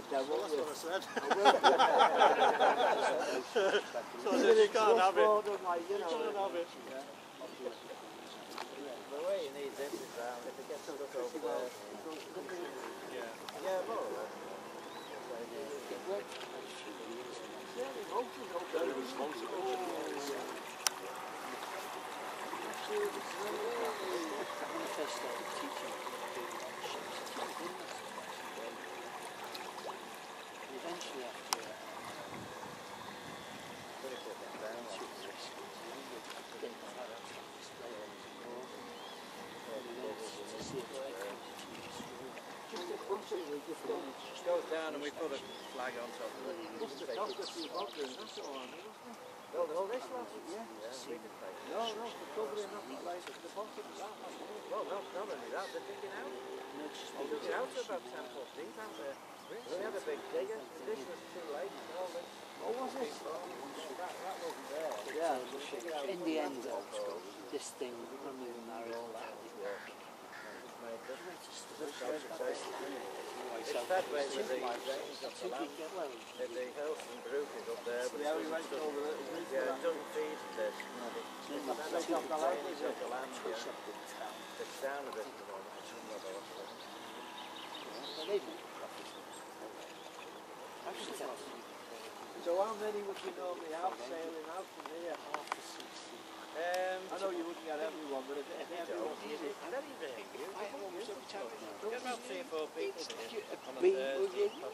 the devil. Well, that's what I said. so I said, you can't have it. Like, you You know, can't have it. The way you need this is round, if it gets stuck over there. Yeah. Yeah, more or less. Very responsible. Eventually after uh, Put it down, two like, or three schools, we did that out on display on the wall. And we went to see if they could teach us It goes down and we put a flag on top of it. No, no, this last yeah. Yeah, we could pay. No, no, the covering up like the bottom of that. Well, not, not only that, they're digging out. They're digging out about 10 foot deep out there. We had a big digger. This was too late. All this. Oh, was it? That, that wasn't there. Yeah, in the end this thing, when we were married, that was It's fed right with the drains of the Took land. it, get well, The, the house and up there, but Yeah, we went over yeah, feed this. It's Not the the land. It's down a bit at the moment. It's not So how many would you normally have sailing out from here? half the sixty. Um, I know you wouldn't get everyone, but if, if everyone Easy. Very big. I homes every time. Get about three or four people